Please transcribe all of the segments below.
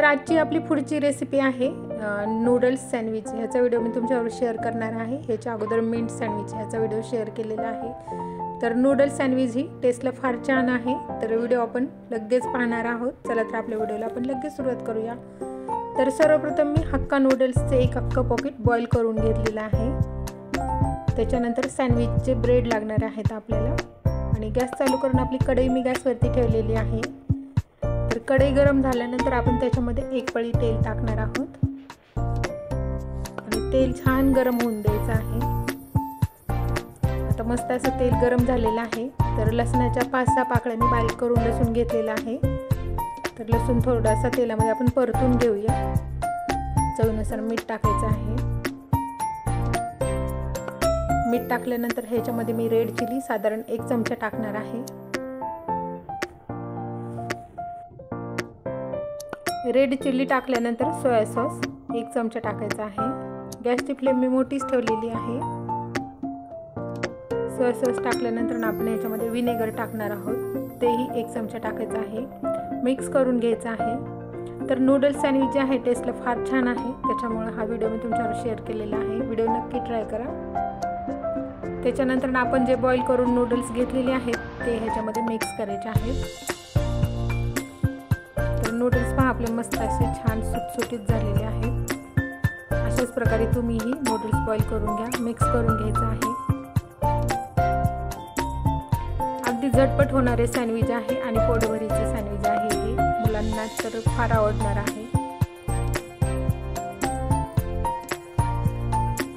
तर आजची आपली पुढची रेसिपी आहे नूडल्स सँडविच ह्याचा व्हिडिओ मी तुमच्यावर शेअर करणार आहे. ह्याच्या अगोदर मिंट सँडविच ह्याचा व्हिडिओ शेअर केलेला आहे. तर नूडल्स सँडविच ही टेस्टला फार छान आहे. तर व्हिडिओ आपण लगेच पाहणार आहोत. चला तर आपल्या व्हिडिओला आपण लगेच सुरुवात करूया. तर सर्वप्रथम मी हक्का नूडल्सचे एक हक्का पॉकेट बॉईल करून घेतलेलं आहे. त्याच्यानंतर सँडविचचे ब्रेड लागणार आहेत आपल्याला. आणि गॅस चालू करून आपली कढई मी गॅसवरती ठेवलेली आहे. कढई गरम झाल्यानंतर आपण त्याच्यामध्ये एक पळी तेल टाकणार आहोत. आणि तेल छान गरम होऊन द्यायचं आहे. आता मस्त असं तेल गरम झालेलं आहे. तर लसणाच्या पाच सहा पाकळ्या मी बारीक करून लसूण घेतलेला आहे. तर लसूण थोडासा तेलामध्ये आपण परतून घेऊया. चवीनुसार मीठ टाकायचं आहे. मीठ टाकल्यानंतर ह्याच्यामध्ये मी रेड चिली साधारण एक चमचा टाकणार आहे. रेड चिल्ली टाकल्यानंतर सोया सॉस एक चमचा टाकायचा आहे. गॅसची फ्लेम मी मोठीच ठेवलेली आहे. सोया सॉस टाकल्यानंतर आपण याच्यामध्ये विनेगर टाकणार आहोत. तेही एक चमचा टाकायचं आहे. मिक्स करून घ्यायचं आहे. तर नूडल्स सँडविच जे आहे टेस्टला फार छान आहे. त्याच्यामुळं हा व्हिडिओ मी तुमच्यावर शेअर केलेला आहे. व्हिडिओ नक्की ट्राय करा. त्याच्यानंतर आपण जे बॉईल करून नूडल्स घेतलेले आहेत ते ह्याच्यामध्ये मिक्स करायचे आहेत. तर नूडल्स पहा आपले मस्त असे छान सुटसुटीत झालेले आहेत अशाच प्रकारे तुम्हीही नूडल्स बॉईल करून घ्या मिक्स करून घ्यायचं आहे. अगदी झटपट होणारे सँडविच आहे आणि पोटभरीचे सँडविच आहे हे. मुलांना तर फार आवडणार आहे.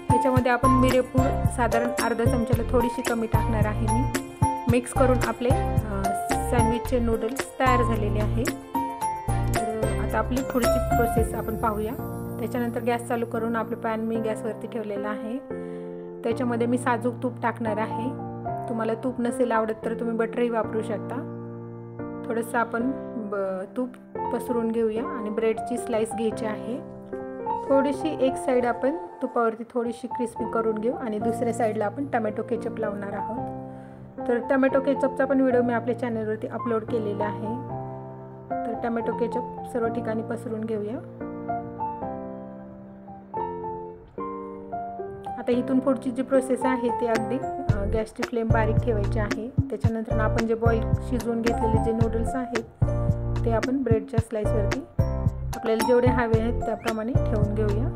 ह्याच्यामध्ये आपण मिरेपूड साधारण अर्धा चमच्याला थोडीशी कमी टाकणार आहे मी. मिक्स करून आपले सँडविचचे नूडल्स तयार झालेले आहे. आता आपली पुढची प्रोसेस आपण पाहूया. त्याच्यानंतर गॅस चालू करून आपलं पॅन मी गॅसवरती ठेवलेलं आहे. त्याच्यामध्ये मी साजूक तूप टाकणार आहे. तुम्हाला तूप नसेल आवडत तर तुम्ही बटरही वापरू शकता. थोडंसं आपण ब तूप पसरून घेऊया आणि ब्रेडची स्लाईस घ्यायची आहे. थोडीशी एक साईड आपण तुपावरती थोडीशी क्रिस्पी करून घेऊ आणि दुसऱ्या साईडला आपण टमॅटो केचप लावणार आहोत. तर टमॅटो केचपचा पण व्हिडिओ मी आपल्या चॅनलवरती अपलोड केलेला आहे. टमॅटो केचप सर्व ठिकाणी पसरून घेऊया. आता इथून पुढची जी प्रोसेस आहे ती अगदी गॅसची फ्लेम बारीक ठेवायची आहे. त्याच्यानंतर आपण जे बॉईल शिजवून घेतलेले जे नूडल्स आहेत ते आपण ब्रेडच्या स्लाईसवरती आपल्याला जेवढे हवे आहेत त्याप्रमाणे ठेवून घेऊया.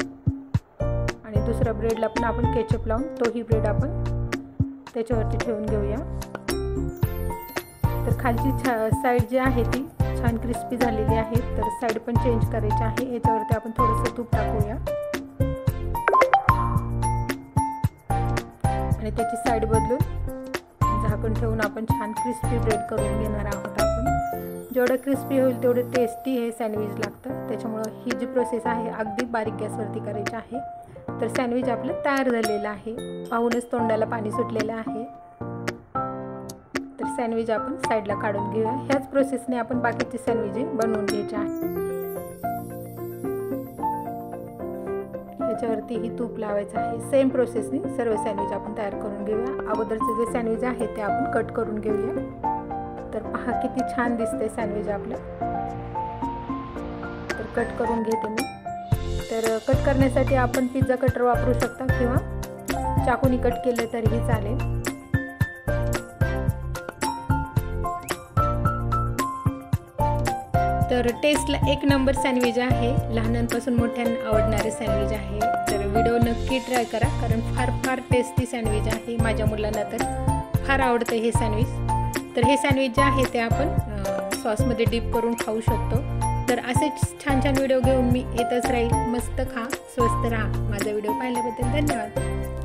आणि दुसऱ्या ब्रेडला पण आपण केचप लावून तोही ब्रेड आपण त्याच्यावरती ठेवून घेऊया. तर खालची छा साईड जी आहे ती छान क्रिस्पी झालेली आहे तर साईड पण चेंज करायची आहे. याच्यावरती आपण थोडंसं तूप टाकूया. आणि त्याची साईड बदलून झाकण ठेवून आपण छान क्रिस्पी ब्रेड करून घेणार आहोत आपण. जेवढं क्रिस्पी होईल तेवढं टेस्टी हे सँडविच लागतं. त्याच्यामुळं ही जी प्रोसेस आहे अगदी बारीक गॅसवरती करायची आहे. तर सँडविच आपलं तयार झालेलं आहे. पाहूनच तोंडाला पाणी सुटलेलं आहे. सँडविच आपण साईडला काढून घेऊया. ह्याच प्रोसेसने आपण बाकीचे सँडविचे बनवून घ्यायचे आहे. ह्याच्यावरती ही तूप लावायचं आहे. सेम प्रोसेसने सर्व सँडविच आपण तयार करून घेऊया. अगोदरचे जे सँडविच आहे ते आपण कट करून घेऊया. तर पहा किती छान दिसते सँडविच आपलं. तर कट करून घेते मी. तर कट करण्यासाठी आपण पिझ्झा कटर वापरू शकता किंवा चाकूनी कट केलं तरीही चालेल. तर टेस्टला एक नंबर सँडविच आहे. लहानांपासून मोठ्यांना आवडणारे सँडविच आहे. तर व्हिडिओ नक्की ट्राय करा कारण फार फार टेस्टी सँडविच आहे. माझ्या मुलांना तर फार आवडतं हे सँडविच. तर हे सँडविच जे आहे ते आपण सॉसमध्ये डीप करून खाऊ शकतो. तर असेच छान छान व्हिडिओ घेऊन मी येतच राहील. मस्त खा स्वस्त राहा. माझा व्हिडिओ पाहिल्याबद्दल धन्यवाद.